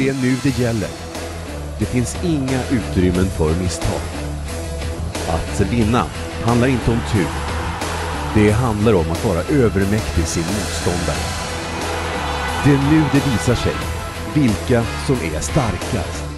Det är nu det gäller. Det finns inga utrymmen för misstag. Att vinna handlar inte om tur. Det handlar om att vara övermäktig sin motståndare. Det är nu det visar sig vilka som är starkast.